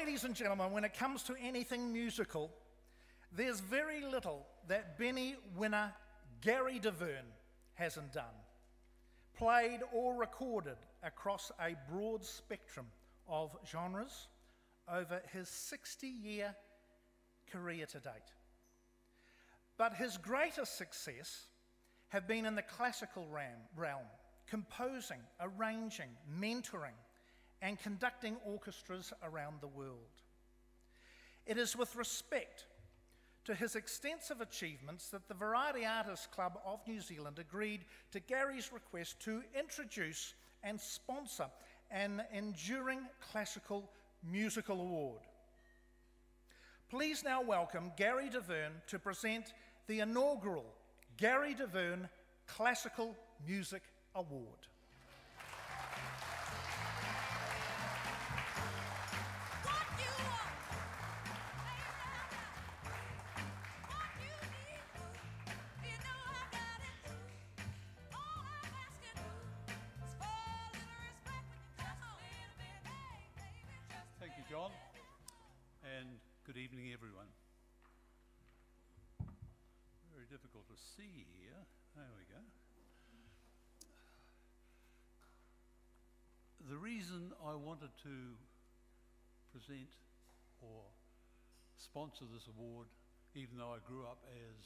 ladies and gentlemen, when it comes to anything musical, there's very little that Benny winner Gary Daverne hasn't done, played or recorded across a broad spectrum of genres over his 60 year career to date. But his greatest success have been in the classical realm, composing, arranging, mentoring, and conducting orchestras around the world. It is with respect to his extensive achievements that the Variety Artists Club of New Zealand agreed to Gary's request to introduce and sponsor an enduring classical musical award. Please now welcome Gary Daverne to present the inaugural Gary Daverne Classical Music Award. See here. There we go. The reason I wanted to present or sponsor this award, even though I grew up as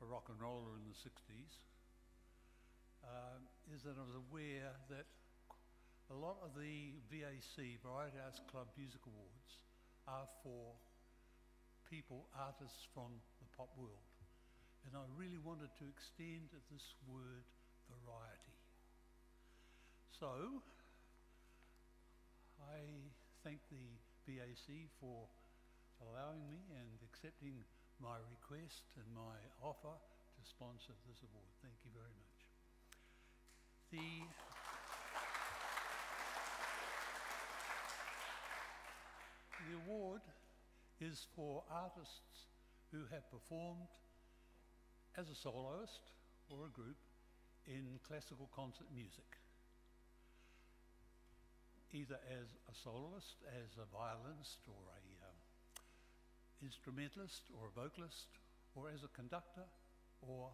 a rock and roller in the 60s, uh, is that I was aware that a lot of the VAC, Variety Arts Club Music Awards, are for people, artists from the pop world. And I really wanted to extend this word variety. So, I thank the VAC for allowing me and accepting my request and my offer to sponsor this award. Thank you very much. The The award is for artists who have performed as a soloist or a group in classical concert music, either as a soloist, as a violinist or a um, instrumentalist or a vocalist, or as a conductor or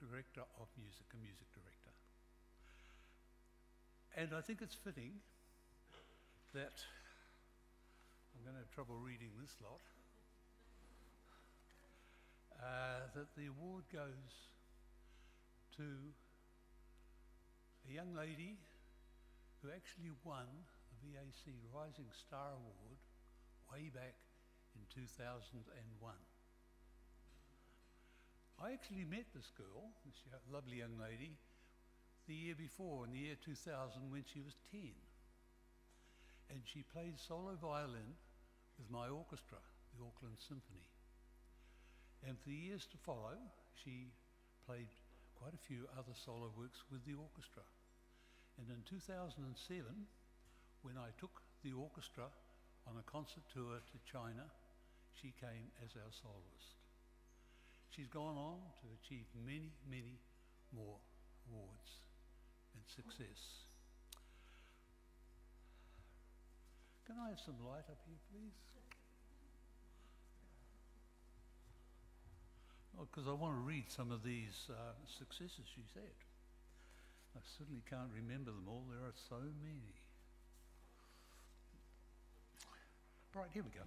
director of music, a music director. And I think it's fitting that Trouble reading this lot uh, that the award goes to a young lady who actually won the VAC Rising Star Award way back in 2001. I actually met this girl, this lovely young lady, the year before, in the year 2000, when she was 10. And she played solo violin with my orchestra, the Auckland Symphony. And for the years to follow, she played quite a few other solo works with the orchestra. And in 2007, when I took the orchestra on a concert tour to China, she came as our soloist. She's gone on to achieve many, many more awards and success. Can I have some light up here, please? because I want to read some of these uh, successes she said. I certainly can't remember them all. There are so many. Right, here we go.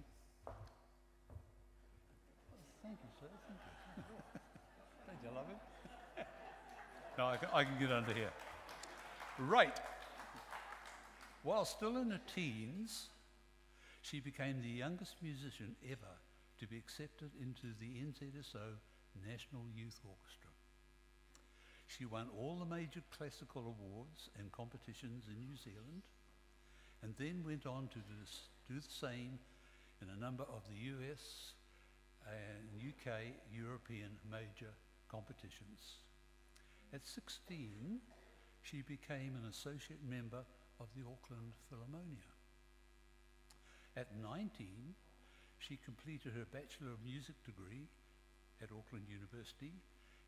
Thank you, sir. Thank you. Thank you, love it. no, I can, I can get under here. Right. While still in her teens, she became the youngest musician ever to be accepted into the NZSO National Youth Orchestra. She won all the major classical awards and competitions in New Zealand and then went on to do, the same in a number of the US and UK European major competitions. At 16, she became an associate member of the Auckland Philharmonia. At 19, she completed her Bachelor of Music degree at Auckland University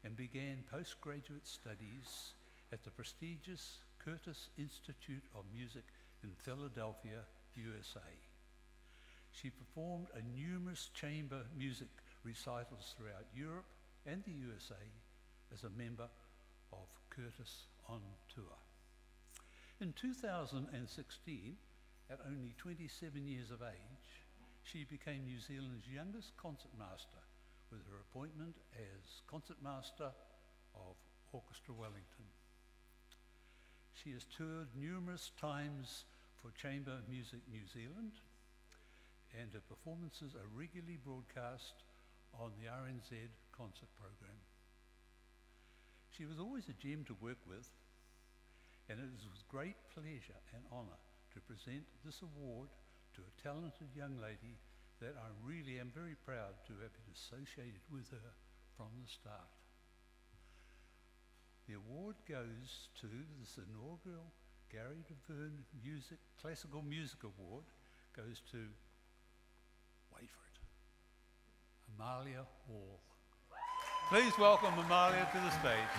and began postgraduate studies at the prestigious Curtis Institute of Music in Philadelphia, USA. She performed a numerous chamber music recitals throughout Europe and the USA as a member of Curtis on Tour. In 2016, at only 27 years of age, she became New Zealand's youngest concertmaster with her appointment as concertmaster of Orchestra Wellington. She has toured numerous times for Chamber Music New Zealand, and her performances are regularly broadcast on the RNZ concert program. She was always a gem to work with, and it is with great pleasure and honour to present this award to a talented young lady that I really am very proud to have been associated with her from the start. The award goes to this inaugural Gary Daverne Music Classical Music Award goes to wait for it. Amalia Hall. Please welcome Amalia to the stage.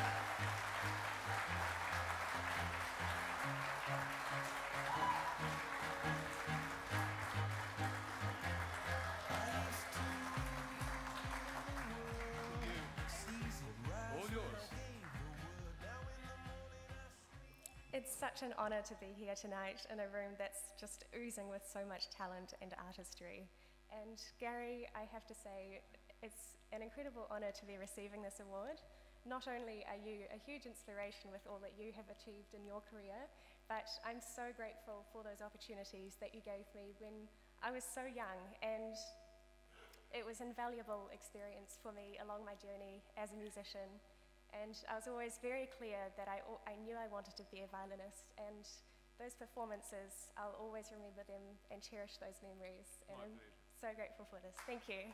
It's such an honour to be here tonight in a room that's just oozing with so much talent and artistry. And Gary, I have to say, it's an incredible honour to be receiving this award. Not only are you a huge inspiration with all that you have achieved in your career, but I'm so grateful for those opportunities that you gave me when I was so young and it was an invaluable experience for me along my journey as a musician. And I was always very clear that I, I knew I wanted to be a violinist. And those performances, I'll always remember them and cherish those memories. And I'm so grateful for this. Thank you.